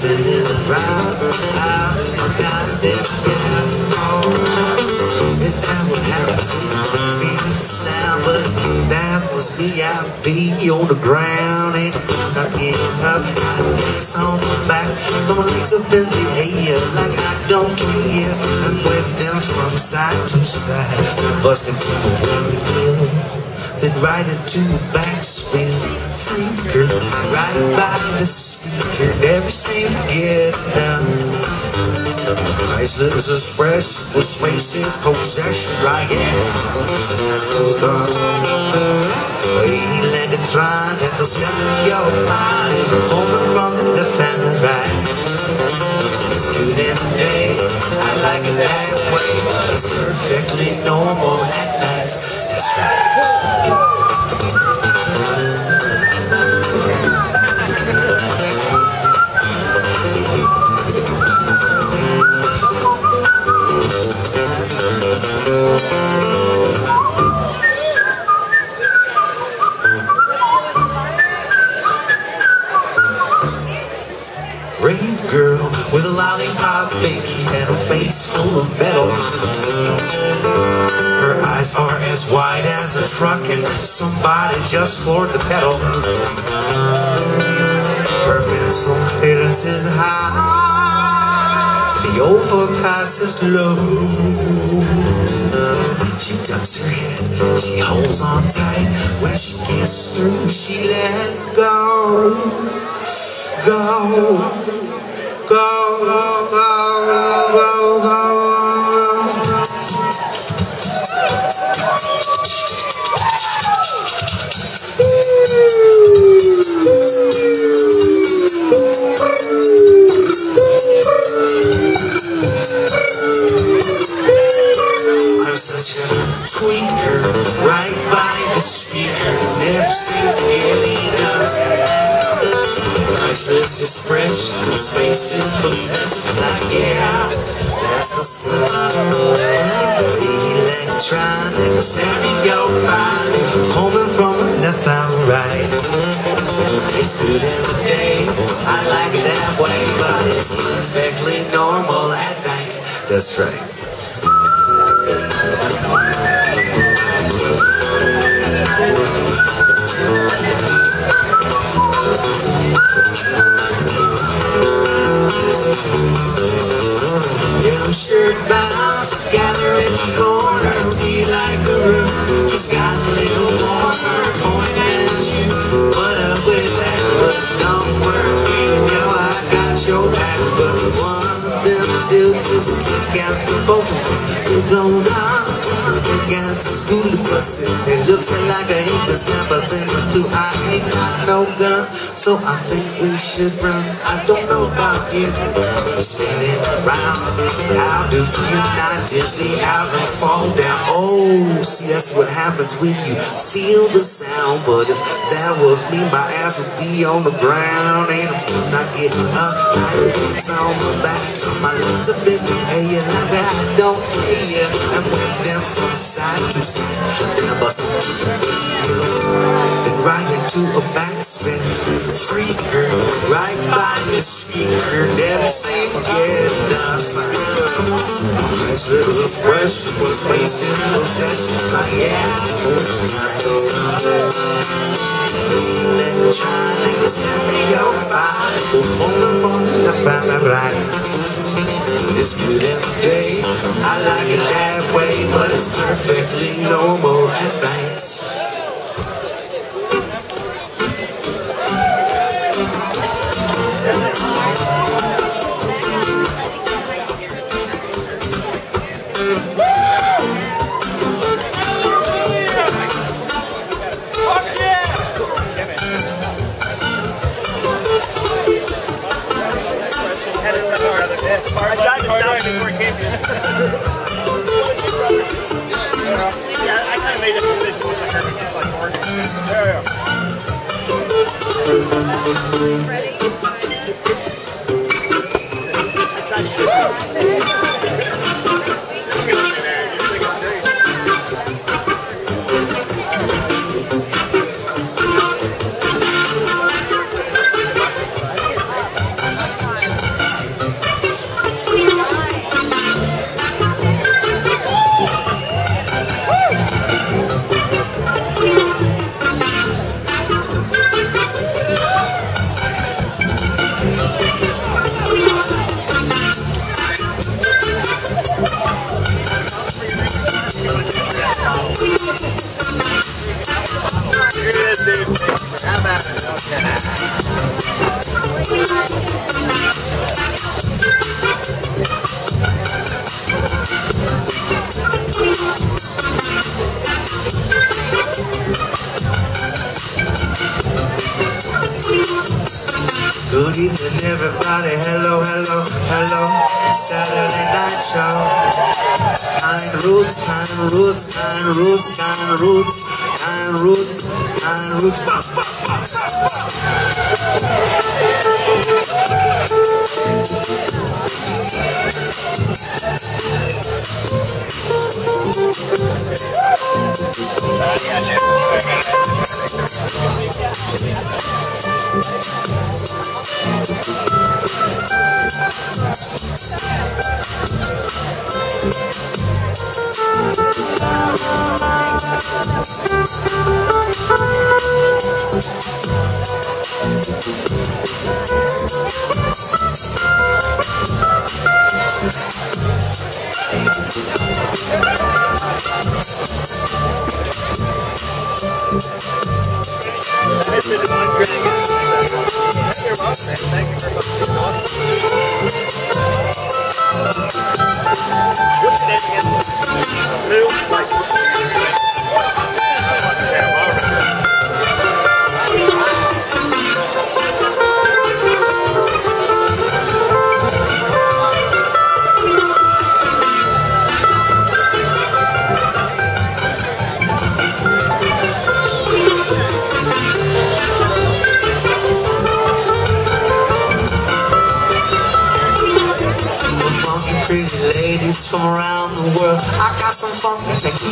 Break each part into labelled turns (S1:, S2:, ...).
S1: spinning around. I got this down. It's time what happens when you feel the sound, but that was me. I be on the ground, ain't not getting up. I dance on my back, throw my legs up in like I don't care. And wave them from side to side, busting to the wheel then right into a backspin. Freeker, right by the speaker, seem to get down. Priceless express was wasted possession, right? Yeah. Goes on. Eight-legged tron, that was down your fine. Woman from the defender, right? It's good in the day, I like it that way. It's perfectly normal at night. That's right. Just floored the pedal. Her mental clearance is high. The overpass is low. She ducks her head, she holds on tight. When she gets through, she lets go. Go. go, go, Priceless expression, spaces possession, like yeah, that's the stuff. Electronic stereo fine, coming from left and right. It's good in the day, I like it that way, but it's perfectly normal at night. That's right. Yellow shirt bounce, gather in the corner, feel like the room just got a little warmer, pointing at you. What up with that? But don't worry, know I got your back. But one of them dudes is for both of us. We're going the school. It looks like a heap of snappers in the two. I ain't got no gun, so I think we should run. I don't know about you, spinning around. How do you not dizzy out and fall down? Oh, see, that's what happens when you feel the sound. But if that was me, my ass would be on the ground. And I'm not getting up, like it's on my back. So my legs up in the air like I don't care. I'm with them side to side. Then I bust it to the Then right into a backspin. Freeker, right by the speaker. Never to get enough. Nice little expression was facing possession. Like, yeah. Electronic stereo fine. Woman from the left and the right. It's good in day. I like it that way, but it's perfectly normal at night. Saturday night show. Kind roots, kind roots, kind roots, kind roots, kind roots, kind roots. Bah, bah, bah, bah, bah. Música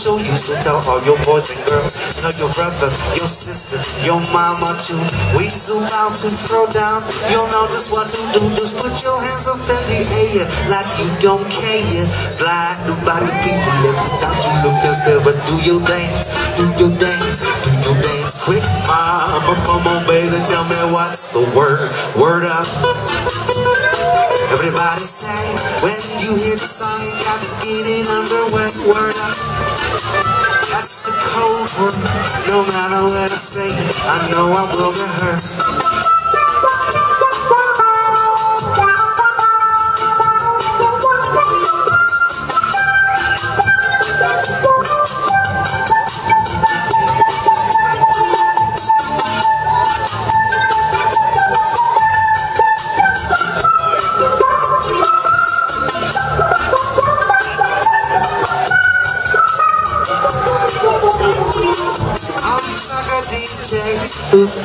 S1: show you, so tell all your boys and girls. Tell your brother, your sister, your mama too. We zoom out to throw down. You'll know just what to do. Just put your hands up in the air like you don't care. Glad about the people, let's stop you look instead, but do your dance, do your dance, do your dance quick, mama. Come on, baby, tell me what's the word, word up. Everybody say, when you hear the song, you got to get it underway. Word up. That's the code word. No matter what I say I know I will be heard.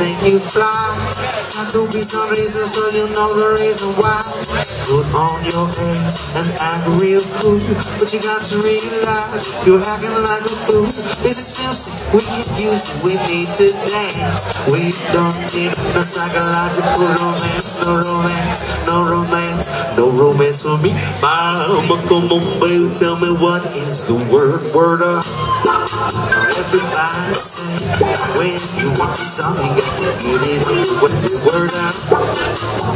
S1: Think you fly. Got to be some reason so you know the reason why. Put on your ass and act real cool. But you got to realize you're acting like a fool. With this music, we can use it. We need to dance. We don't need no psychological romance. No romance, no romance, no romance for me. Mama, come on, baby, tell me what is the word, word up. Everybody say when you want the song, you got to get it on the way. Word up,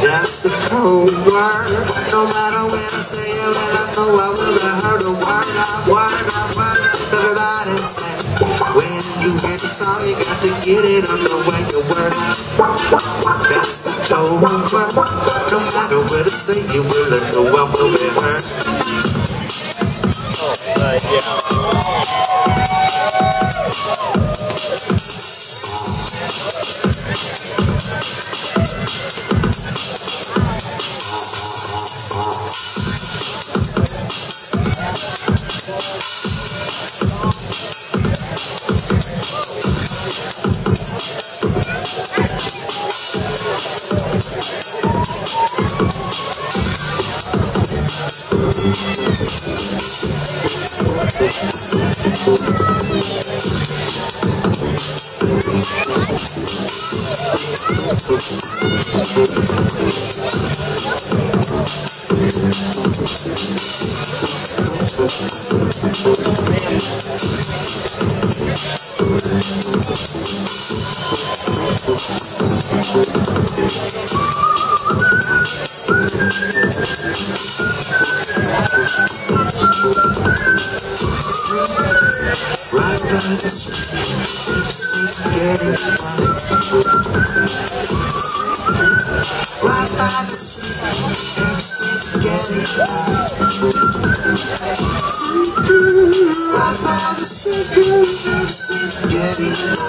S1: that's the code word. No matter when I say it, when I know I will be heard. A word up, word up, word up. Everybody say when you hear the song, you got to get it on the way. Your word up, that's the code word. No matter what I say, you will know I will be heard.
S2: Uh, yeah.
S1: The street, getting